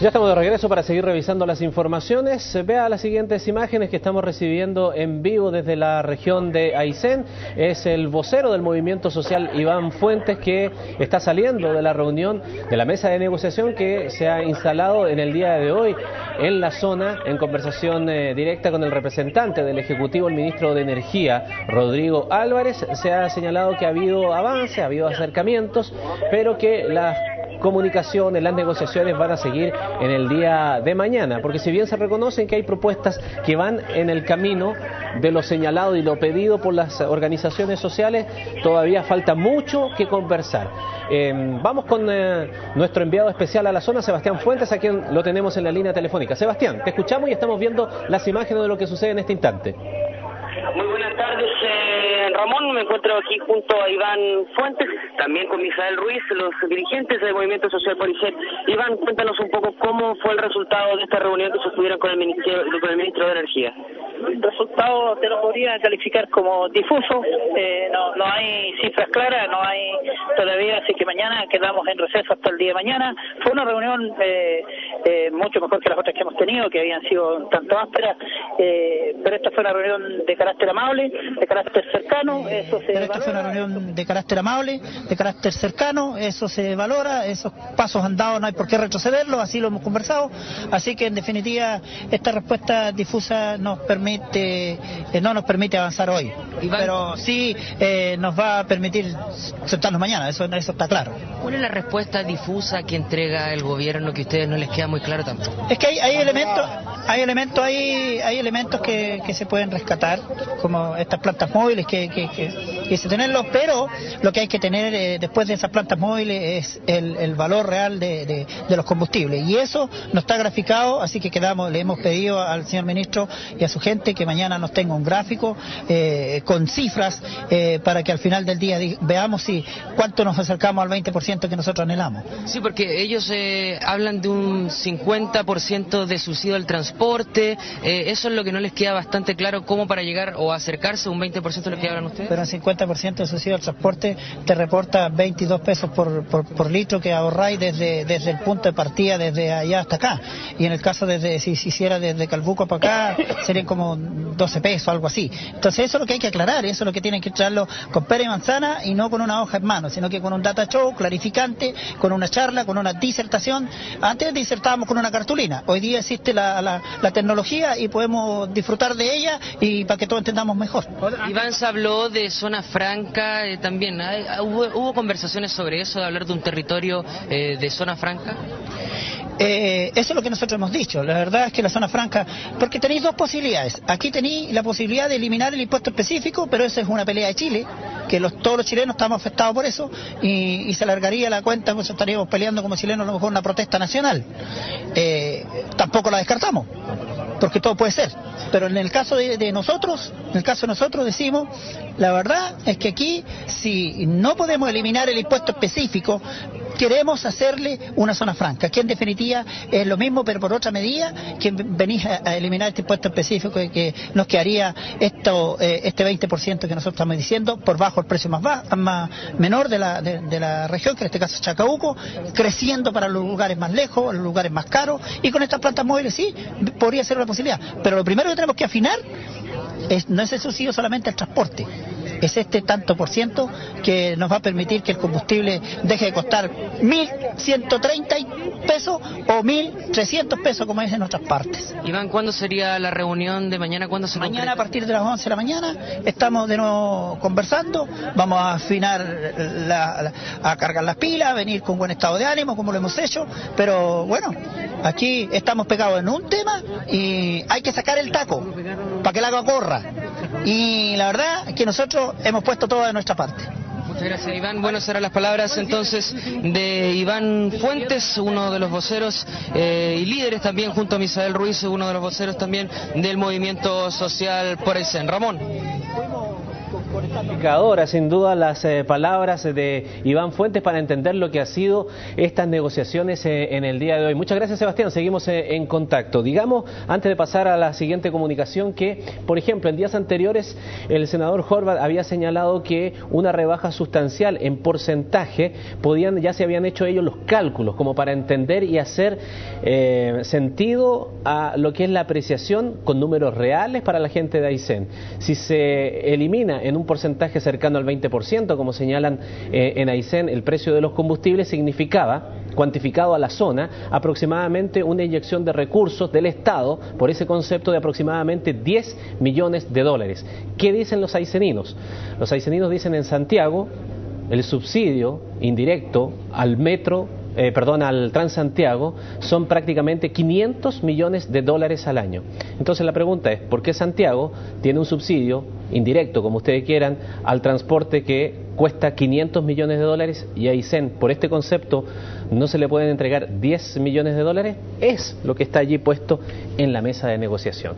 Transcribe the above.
Ya estamos de regreso para seguir revisando las informaciones. Vea las siguientes imágenes que estamos recibiendo en vivo desde la región de Aysén. Es el vocero del movimiento social Iván Fuentes que está saliendo de la reunión de la mesa de negociación que se ha instalado en el día de hoy en la zona en conversación eh, directa con el representante del Ejecutivo, el ministro de Energía, Rodrigo Álvarez. Se ha señalado que ha habido avance, ha habido acercamientos, pero que las comunicaciones, las negociaciones van a seguir en el día de mañana, porque si bien se reconocen que hay propuestas que van en el camino de lo señalado y lo pedido por las organizaciones sociales, todavía falta mucho que conversar. Em, vamos con eh, nuestro enviado especial a la zona, Sebastián Fuentes, a quien lo tenemos en la línea telefónica. Sebastián, te escuchamos y estamos viendo las imágenes de lo que sucede en este instante. Muy buenas tardes, eh, Ramón. Me encuentro aquí junto a Iván Fuentes, también con Misael Ruiz, los dirigentes del Movimiento Social Policet. Iván, cuéntanos un poco cómo fue el resultado de esta reunión que sostuvieron con el, con el Ministro de Energía el resultado te lo podría calificar como difuso, eh, no, no hay cifras claras, no hay todavía, así que mañana quedamos en receso hasta el día de mañana. Fue una reunión eh, eh, mucho mejor que las otras que hemos tenido, que habían sido un tanto ásperas, pero esta fue una reunión de carácter amable, de carácter cercano, eso se pero esta fue una reunión de carácter amable, de carácter cercano, eso se valora, esos pasos han dado, no hay por qué retrocederlos, así lo hemos conversado, así que en definitiva esta respuesta difusa nos permite eh, no nos permite avanzar hoy, pero sí eh, nos va a permitir sentarnos mañana, eso, eso está claro. ¿Cuál es la respuesta difusa que entrega el gobierno que a ustedes no les queda Es que hay elementos, hay elementos, hay, hay elementos que, que, se pueden rescatar, como estas plantas móviles que, que, que, se tenerlos, pero lo que hay que tener eh, después de esas plantas móviles es el, el valor real de, los combustibles. Y eso no está graficado, así que quedamos, le hemos pedido al señor ministro y a su gente que mañana nos tenga un gráfico eh, con cifras eh, para que al final del día veamos si cuánto nos acercamos al 20% que nosotros anhelamos. Sí, porque ellos eh, hablan de un 50% de subsidio al transporte, eh, eso es lo que no les queda bastante claro cómo para llegar o acercarse un 20% de lo que hablan ustedes. Pero un 50% de subsidio al transporte te reporta 22 pesos por, por, por, litro que ahorráis desde, desde el punto de partida, desde allá hasta acá. Y en el caso desde si se hiciera desde Calbuco para acá, serían como 12 pesos, algo así. Entonces eso es lo que hay que aclarar, eso es lo que tienen que traerlo con pera y manzana y no con una hoja en mano, sino que con un data show clarificante, con una charla, con una disertación. Antes disertábamos con una cartulina, hoy día existe la, la tecnología y podemos disfrutar de ella y para que todos entendamos mejor. Iván se habló de zona franca eh, también, ¿Hubo, ¿Hubo, conversaciones sobre eso, de hablar de un territorio eh, de zona franca? Eh, eso es lo que nosotros hemos dicho. La verdad es que la zona franca, porque tenéis dos posibilidades. Aquí tenéis la posibilidad de eliminar el impuesto específico, pero esa es una pelea de Chile, que los, todos los chilenos estamos afectados por eso, y, y se alargaría la cuenta, pues estaríamos peleando como chilenos a lo mejor una protesta nacional. Eh, tampoco la descartamos, porque todo puede ser. Pero en el caso de, de nosotros, en el caso de nosotros decimos, la verdad es que aquí, si no podemos eliminar el impuesto específico, queremos hacerle una zona franca, que en definitiva es lo mismo, pero por otra medida, que venís a, eliminar este impuesto específico y que nos quedaría esto, eh, este 20% que nosotros estamos diciendo, por bajo el precio más, bajo, más menor de la, de, la región, que en este caso es Chacabuco, creciendo para los lugares más lejos, los lugares más caros, y con estas plantas móviles sí, podría ser una posibilidad. Pero lo primero que tenemos que afinar es, no es el subsidio solamente al transporte, es este tanto por ciento que nos va a permitir que el combustible deje de costar 1.130 pesos o 1.300 pesos como es en otras partes. Iván, ¿cuándo sería la reunión de mañana? ¿Cuándo se Mañana concreta? a partir de las 11 de la mañana estamos de nuevo conversando, vamos a afinar, la, la, a cargar las pilas, a venir con buen estado de ánimo como lo hemos hecho, pero bueno, aquí estamos pegados en un tema y hay que sacar el taco para que el agua corra. Y la verdad que nosotros hemos puesto todo de nuestra parte. Muchas gracias, Iván. Bueno, serán las palabras entonces de Iván Fuentes, uno de los voceros eh, y líderes también, junto a Misael Ruiz, uno de los voceros también del movimiento social por el CEN. Ramón. Sin duda, las eh, palabras de Iván Fuentes para entender lo que ha sido estas negociaciones eh, en el día de hoy. Muchas gracias, Sebastián. Seguimos eh, en contacto. Digamos, antes de pasar a la siguiente comunicación, que, por ejemplo, en días anteriores el senador Horvath había señalado que una rebaja sustancial en porcentaje podían, ya se habían hecho ellos los cálculos como para entender y hacer sentido a lo que es la apreciación con números reales para la gente de Aysén. Si se elimina en un porcentaje cercano al 20%, como señalan eh, en Aysén, el precio de los combustibles significaba, cuantificado a la zona, aproximadamente una inyección de recursos del Estado por ese concepto de aproximadamente 10 millones de dólares. ¿Qué dicen los ayseninos? Los ayseninos dicen en Santiago el subsidio indirecto al metro eh, perdón, al Transantiago son prácticamente 500 millones de dólares al año. Entonces la pregunta es, ¿por qué Santiago tiene un subsidio indirecto, como ustedes quieran, al transporte que cuesta 500 millones de dólares y a por este concepto, no se le pueden entregar 10 millones de dólares? Es lo que está allí puesto en la mesa de negociación.